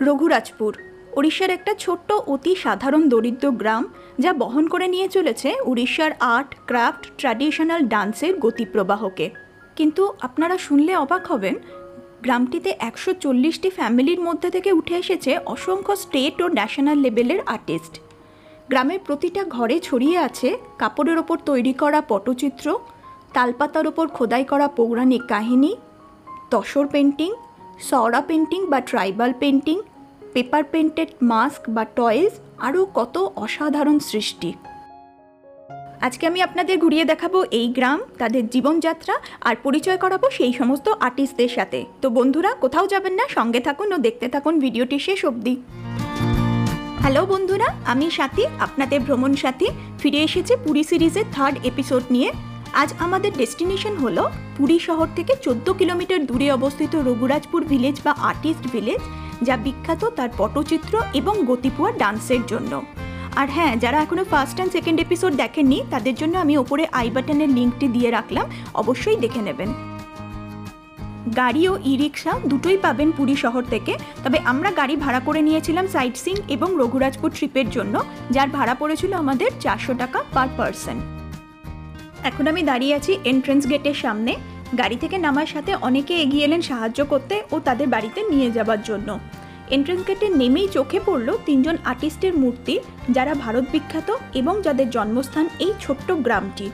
রঘুরাজপুর উড়িষ্যার একটা ছোট্ট অতি সাধারণ দরিদ্র গ্রাম যা বহন করে নিয়ে চলেছে উড়িষ্যার আর্ট, ক্রাফট, ট্র্যাডিশনাল ডান্সের গতিপ্রবাহকে। কিন্তু আপনারা শুনলে অবাক হবেন, গ্রামটিতে একশো চল্লিশটি ফ্যামিলির মধ্যে থেকে উঠে এসেছে অসংখ্য স্টেট ও ন্যাশনাল লেভেলের আর্টিস্ট। গ্রামের প্রতিটা ঘরে ছড়িয়ে আছে কাপড়ের ওপর তৈরি করা পটচিত্র, তালপাতার ওপর খোদাই করা পৌরাণিক কাহিনী, তসর পেন্টিং সরা পেন্টিং বা tribal painting, paper painted mask বা টয়েস আরও কত অসাধারণ সৃষ্টি। আজকে আমি আপনাদের ঘুরিয়ে দেখাবো এই গ্রাম, তাদের জীবনযাত্রা, আর পরিচয় করাবো সেই সমস্ত আর্টিস্টদের সাথে। তো বন্ধুরা, কোথাও যাবেন না, সঙ্গে থাকুন ও দেখতে থাকুন ভিডিওটি শেষ অবধি। হ্যালো বন্ধুরা, আমি সাথী, আপনাদের ভ্রমণ সাথী। ফিরে এসেছি পুরী সিরিজের থার্ড এপিসোড নিয়ে। আজ আমাদের ডেস্টিনেশন হলো পুরী শহর থেকে চোদ্দ কিলোমিটার দূরে অবস্থিত রঘুরাজপুর ভিলেজ বা আর্টিস্ট ভিলেজ, যা বিখ্যাত তার পটচিত্র এবং গতিপুয়া ডান্সের জন্য। আর হ্যাঁ যারা এখনও ফার্স্ট অ্যান্ড সেকেন্ড এপিসোড দেখেননি, তাদের জন্য আমি ওপরে আই বাটনের লিঙ্কটি দিয়ে রাখলাম, অবশ্যই দেখে নেবেন। গাড়ি ও ই রিক্সা দুটোই পাবেন পুরী শহর থেকে, তবে আমরা গাড়ি ভাড়া করে নিয়েছিলাম সাইট সিং এবং রঘুরাজপুর ট্রিপের জন্য, যার ভাড়া পড়েছিল আমাদের চারশো টাকা পার পারসন এখন আমি দাঁড়িয়ে আছি এন্ট্রেন্স গেটের সামনে। গাড়ি থেকে নামার সাথে অনেকে এগিয়ে এলেন সাহায্য করতে ও তাদের বাড়িতে নিয়ে যাবার জন্য। এন্ট্রেন্স গেটে নেমেই চোখে পড়ল তিনজন আর্টিস্টের মূর্তি, যারা ভারত বিখ্যাত এবং যাদের জন্মস্থান এই ছোট্ট গ্রামটি।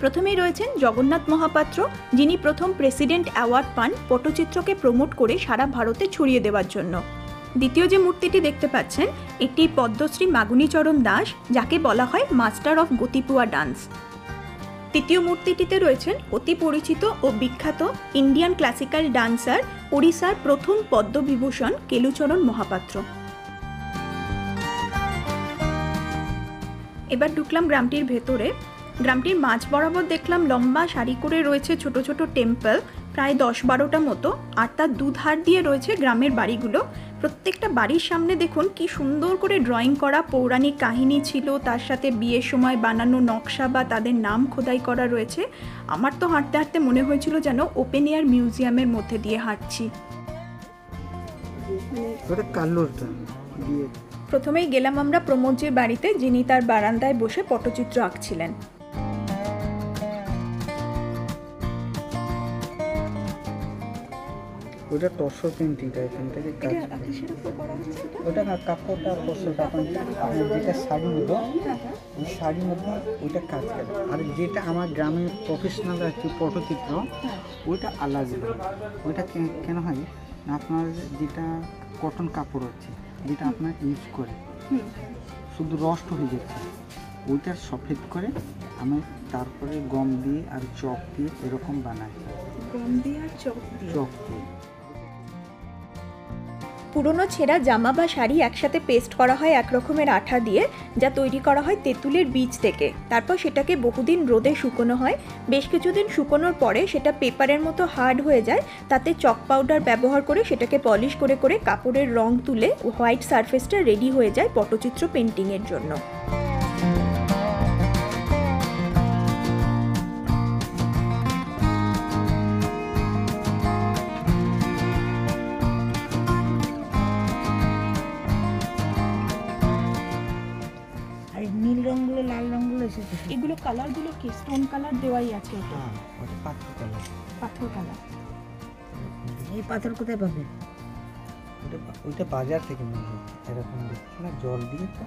প্রথমেই রয়েছেন জগন্নাথ মহাপাত্র, যিনি প্রথম প্রেসিডেন্ট অ্যাওয়ার্ড পান পটচিত্রকে প্রমোট করে সারা ভারতে ছড়িয়ে দেওয়ার জন্য। দ্বিতীয় যে মূর্তিটি দেখতে পাচ্ছেন এটি পদ্মশ্রী মাগুনীচরণ দাস, যাকে বলা হয় মাস্টার অফ গতিপুয়া ডান্স তৃতীয় মূর্তিটিতে রয়েছেন অতি পরিচিত ও বিখ্যাত ইন্ডিয়ান ক্লাসিক্যাল ডান্সার ওড়িশার প্রথম পদ্মবিভূষণ কেলুচরণ মহাপাত্র। এবার ঢুকলাম গ্রামটির ভেতরে। গ্রামটির মাঝ বরাবর দেখলাম লম্বা সারি করে রয়েছে ছোট ছোট টেম্পল, প্রায় দশ বারোটা মতো, আর তার দুধার দিয়ে রয়েছে গ্রামের বাড়িগুলো। প্রত্যেকটা বাড়ির সামনে দেখুন কি সুন্দর করে ড্রয়িং করা পৌরাণিক কাহিনী ছিল তার সাথে বিয়ের সময় বানানো নকশা বা তাদের নাম খোদাই করা রয়েছে। আমার তো হাঁটতে হাঁটতে মনে হয়েছিল যেন ওপেন এয়ার মিউজিয়ামের মধ্যে দিয়ে হাঁটছি। প্রথমেই গেলাম আমরা প্রমোদজির বাড়িতে যিনি তার বারান্দায় বসে পটচিত্র আঁকছিলেন। ওটা টসর পেন্টিংটা এখান থেকে কাজ ওটা না কাপড়টা টসরটা আপনি আপনার যেটা শাড়ি নেব ওই শাড়ির মধ্যে ওইটা কাজ করে। আর যেটা আমার গ্রামের প্রফেশনাল আছে পটচিত্র ওইটা আলাদা। ওইটা কেন হয়? না আপনার যেটা কটন কাপড় হচ্ছে যেটা আপনার ইউজ করে শুধু রস্ট হয়ে যাচ্ছে। ওইটা সফেদ করে আমি তারপরে গম দিয়ে আর চক দিয়ে এরকম বানাই। গম দিয়ে আর চক দিয়ে? চক দিয়ে। পুরনো ছেঁড়া জামা বা শাড়ি একসাথে পেস্ট করা হয় এক রকমের আঠা দিয়ে, যা তৈরি করা হয় তেঁতুলের বীজ থেকে। তারপর সেটাকে বহুদিন রোদে শুকোনো হয়। বেশ কিছুদিন শুকোনোর পরে সেটা পেপারের মতো হার্ড হয়ে যায়, তাতে চক পাউডার ব্যবহার করে সেটাকে পলিশ করে করে কাপড়ের রং তুলে হোয়াইট সারফেসটা রেডি হয়ে যায় পটচিত্র পেন্টিংয়ের জন্য। এগুলো কালারগুলো কি? স্টোন কালার দেওয়াই আছে এটা হ্যাঁ ওটা পাথর কালার পাথর কালার এই পাথর কোথায় পাবে? ওটা ওইটা বাজার থেকে নিয়ে হয়। এরকম দেখছি না জল দিয়ে তো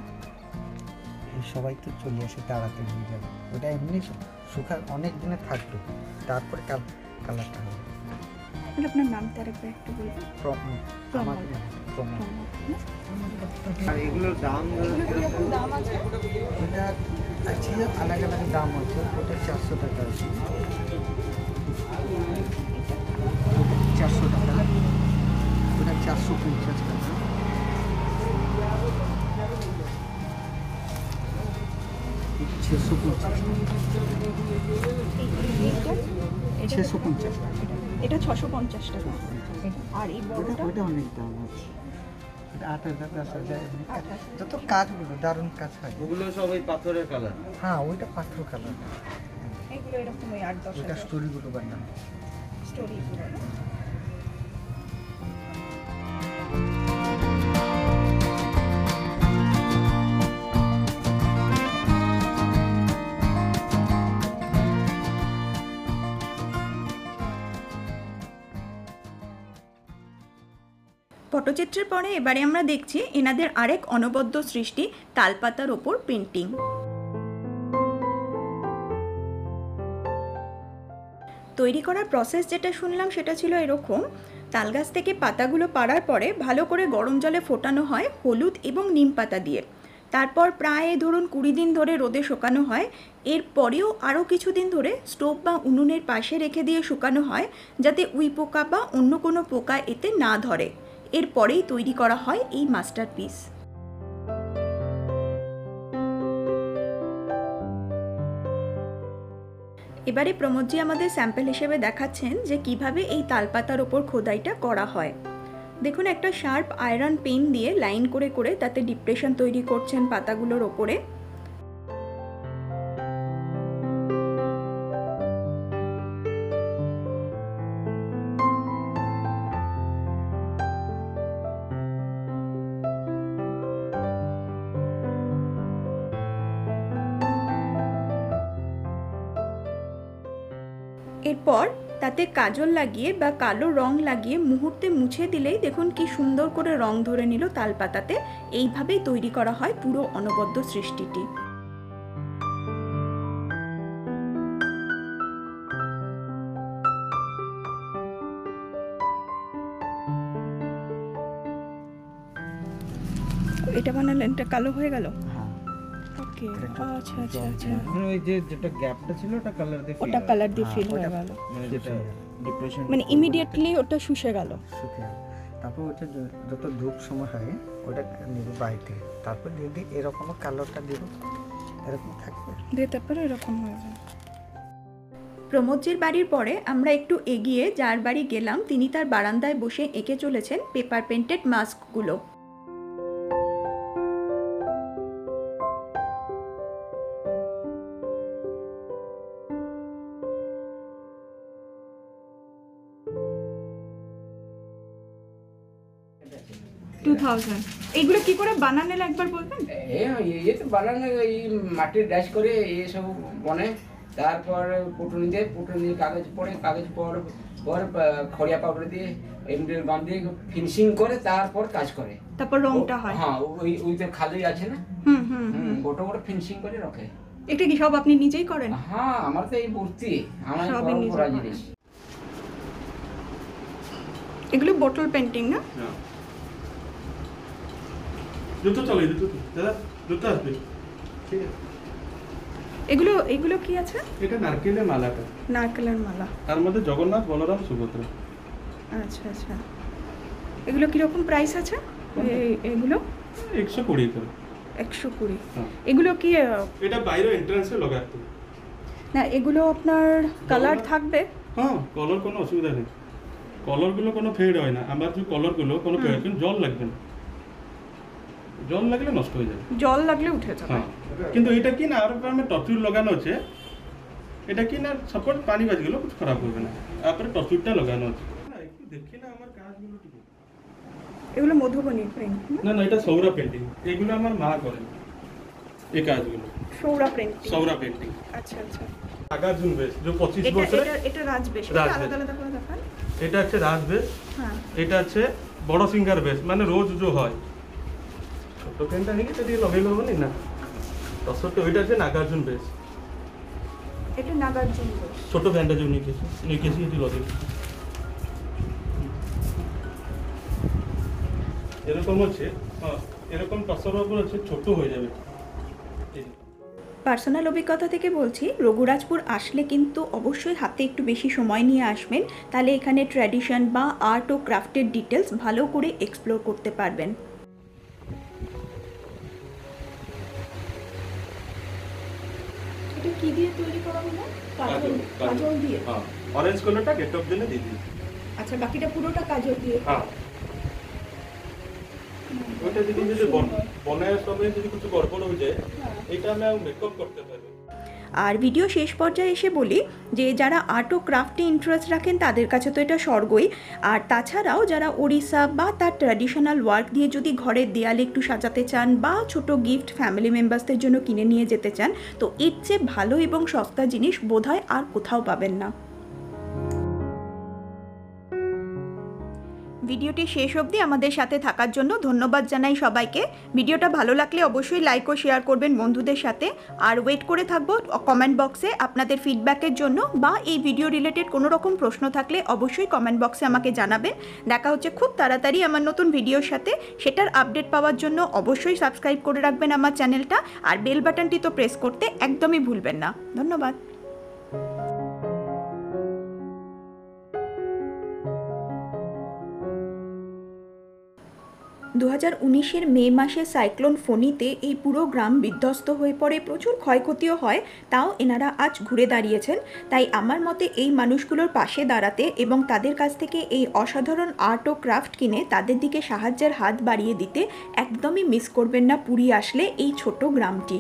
এই সবাই তো চলে আসে তাড়াতাড়ি নিয়ে যাবে। ওটা এমনি শুকা অনেক দিনে থাকবে। তারপরে কাল কালারটা হবে। তাহলে আপনার নামটা আরেকবার একটু বলবেন। প্রমল। আর এগুলোর দাম দাম আছে? এটা আছে আলাদা আলাদা দাম আছে ওটা চারশো টাকা আছে। চারশো টাকা। ওটা চারশো পঞ্চাশ টাকা। ছশো পঞ্চাশ ছশো পঞ্চাশ টাকা এটা ছশো পঞ্চাশ টাকা। আর এই বড়টা? ওটা অনেক দাম আছে। যত কাজগুলো দারুণ কাজ হয়। ওগুলো সব ওই পাথরের কালার। হ্যাঁ ওইটা পাথর কালার। এগুলো এরকম ওই আট দশ ওইটা স্টোরিগুলো বানানো। স্টোরি পটচিত্রের পরে এবারে আমরা দেখছি এনাদের আরেক অনবদ্য সৃষ্টি, তালপাতার ওপর পেন্টিং। তৈরি করার প্রসেস যেটা শুনলাম সেটা ছিল এরকম, তালগাছ থেকে পাতাগুলো পাড়ার পরে ভালো করে গরম জলে ফোটানো হয় হলুদ এবং নিম পাতা দিয়ে। তারপর প্রায় ধরুন কুড়ি দিন ধরে রোদে শুকানো হয়, এরপরেও আরও কিছুদিন ধরে স্টোভ বা উনুনের পাশে রেখে দিয়ে শুকানো হয়, যাতে উই পোকা বা অন্য কোনো পোকা এতে না ধরে। এরপরেই তৈরি করা হয় এই মাস্টারপিস। এবারে প্রমোদজি আমাদের স্যাম্পল হিসেবে দেখাচ্ছেন যে কীভাবে এই তালপাতার ওপর খোদাইটা করা হয়। দেখুন, একটা শার্প আয়রন পেন দিয়ে লাইন করে করে তাতে ডিপ্রেশন তৈরি করছেন পাতাগুলোর ওপরে। তাতে কাজল লাগিয়ে বা কালো রং লাগিয়ে মুহূর্তে মুছে দিলেই দেখুন কি সুন্দর করে রং ধরে নিল তালপাতাতে। এইভাবেই তৈরি করা হয় পুরো অনবদ্য সৃষ্টিটি। এটা বানালেন এটা কালো হয়ে গেল? ওকে আচ্ছা আচ্ছা আচ্ছা। মানে ওই যে যেটা গ্যাপটা ছিল ওটা কালার দিয়ে ওটা কালার দিয়ে হ্যাঁ, ফিল হয়ে গেল। মানে যেটা ডিপ্রেশন মানে ইমিডিয়েটলি ওটা শুষে গেল। শুকে তারপর ওটা যত ধূপ সময় হয় ওটা নেব বাড়িতে। তারপর দিয়ে দিই এরকম কালারটা দিব এরকম থাকবে। দিয়ে তারপরে এরকম হয়ে যায় প্রমোদজির বাড়ির পরে আমরা একটু এগিয়ে যার বাড়ি গেলাম তিনি তার বারান্দায় বসে এঁকে চলেছেন পেপার পেন্টেড মাস্কগুলো থাউজেন্ড এইগুলো কি করে একবার বলবেন? এ তো বানানো এই মাটির ড্যাশ করে এ সব বনে। তারপর পুটুনি দিয়ে পুটুনি কাগজ পরে কাগজ পর পর খড়িয়া পাউডার দিয়ে এমডি গাম দিয়ে ফিনিশিং করে তারপর কাজ করে। তারপর রংটা হয়। হ্যাঁ ওই ওই তো খালি আছে না? হুম হুম হুম। গোটা গোটা ফিনিশিং করে রাখে। এটা কি সব আপনি নিজেই করেন? হ্যাঁ আমার তো এই মূর্তি আমার বড় করেন। জিনিস। এগুলো বোটল পেন্টিং না? হ্যাঁ। দুটো চলে দুটো দাদা দুটো আসবে। ঠিক আছে। এগুলো এগুলো কি আছে? এটা নারকেলের মালাটা নারকেলের মালা। তার মধ্যে জগন্নাথ বলরাম সুভদ্রা। আচ্ছা আচ্ছা। এগুলো কীরকম প্রাইস আছে? এই- এগুলো? একশো কুড়ি করে। একশো কুড়ি। হ্যাঁ। এগুলো কি এটা বাইরে এন্ট্রান্সে লাগাতে। না এগুলো আপনার কালার থাকবে? হ্যাঁ কলার কোনো অসুবিধা নেই। কলারগুলো কোনো ফেড হয় না। আমার যে কলারগুলো কোনো ফেড জল লাগবে না। জল লাগলে নষ্ট হয়ে যাবে। জল লাগলে উঠে যাবে। হ্যাঁ কিন্তু এটা কি না আর আমার টচুর লাগানো আছে এটা কি না সাপোজ পানি বাজগুলো কিছু খারাপ হবে না তারপরে টচুরটা লাগানো আছে। একটু দেখি না আমার কাজগুলো ঠিক আছে। এগুলো মধুবনী প্রিন্ট না? না এটা সৌরা পেন্টিং এগুলো আমার মা করেন এই কাজগুলো। সৌরা প্রিন্ট সৌরা পেন্টিং আচ্ছা আচ্ছা। নাগার্জুন বেশ যে পঁচিশ এটা বছরে এটা এটা রাজবেশ এটা আলাদা আলাদা করে দেখান। এটা হচ্ছে রাজ বেশ হ্যাঁ। এটা হচ্ছে বড় সিঙ্গার বেশ মানে রোজ যে হয়। ছোট পেনটা নাকি তো দিয়ে লগাইলে হবনি না দশটা ওইটা হচ্ছে নাগার্জুন বেশ। এটা নাগার্জুন ছোট গেছি এটি লগে। এরকম হচ্ছে হ্যাঁ, এরকম টসর ওপর হচ্ছে ছোট হয়ে যাবে। পার্সোনাল অভিজ্ঞতা থেকে বলছি রঘুরাজপুর আসলে কিন্তু অবশ্যই হাতে একটু বেশি সময় নিয়ে আসবেন। তাহলে এখানে ট্র্যাডিশন বা আর্ট ও ক্রাফটের ডিটেলস ভালো করে এক্সপ্লোর করতে পারবেন। কাজল, কাজল। দিয়ে? হ্যাঁ অরেঞ্জ কালারটা গেট অফ দিলে দিয়ে দিই আচ্ছা বাকিটা পুরোটা কাজল দিয়ে? হ্যাঁ। যদি যদি বন- সময় যদি কিছু গড়বড় হয়ে যায় এটা আমি মেকআপ করতে পারব আর ভিডিও শেষ পর্যায়ে এসে বলি যে যারা আর্ট ও ক্রাফটে ইন্টারেস্ট রাখেন, তাদের কাছে তো এটা স্বর্গই। আর তাছাড়াও যারা ওড়িশা বা তার ট্র্যাডিশনাল ওয়ার্ক দিয়ে যদি ঘরের দেয়ালে একটু সাজাতে চান বা ছোট গিফট ফ্যামিলি মেম্বার্সদের জন্য কিনে নিয়ে যেতে চান, তো এর চেয়ে ভালো এবং সস্তা জিনিস বোধহয় আর কোথাও পাবেন না। ভিডিওটি শেষ অবধি আমাদের সাথে থাকার জন্য ধন্যবাদ জানাই সবাইকে। ভিডিওটা ভালো লাগলে অবশ্যই লাইক ও শেয়ার করবেন বন্ধুদের সাথে। আর ওয়েট করে থাকব কমেন্ট বক্সে আপনাদের ফিডব্যাকের জন্য বা এই ভিডিও রিলেটেড কোনো রকম প্রশ্ন থাকলে অবশ্যই কমেন্ট বক্সে আমাকে জানাবেন। দেখা হচ্ছে খুব তাড়াতাড়ি আমার নতুন ভিডিওর সাথে। সেটার আপডেট পাওয়ার জন্য অবশ্যই সাবস্ক্রাইব করে রাখবেন আমার চ্যানেলটা আর বেল বাটনটি তো প্রেস করতে একদমই ভুলবেন না। ধন্যবাদ। দু হাজার উনিশের মে মাসে সাইক্লোন ফণিতে এই পুরো গ্রাম বিধ্বস্ত হয়ে পড়ে, প্রচুর ক্ষয়ক্ষতিও হয়, তাও এনারা আজ ঘুরে দাঁড়িয়েছেন। তাই আমার মতে এই মানুষগুলোর পাশে দাঁড়াতে এবং তাদের কাছ থেকে এই অসাধারণ আর্ট ও ক্রাফট কিনে তাদের দিকে সাহায্যের হাত বাড়িয়ে দিতে একদমই মিস করবেন না পুরী আসলে এই ছোট গ্রামটি।